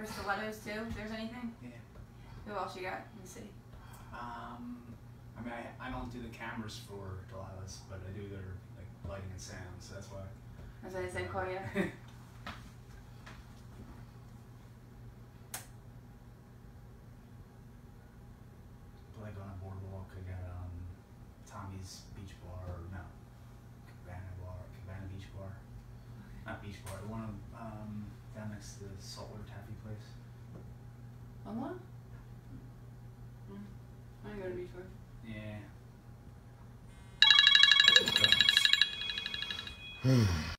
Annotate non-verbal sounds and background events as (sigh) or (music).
for stilettos too. If there's anything. Yeah. Who else you got in the city? Um, I mean, I, I don't do the cameras for Delilah's, but I do their like lighting and sound, so that's why. As I said, Koya. (laughs) like on a boardwalk, I got um, Tommy's Beach Bar, or no, Cabana Bar, Cabana Beach Bar, not Beach Bar, the one um, down next to the saltwater taffy place. Oma? Mm. I ain't gonna be sure. Yeah. (sighs) (sighs)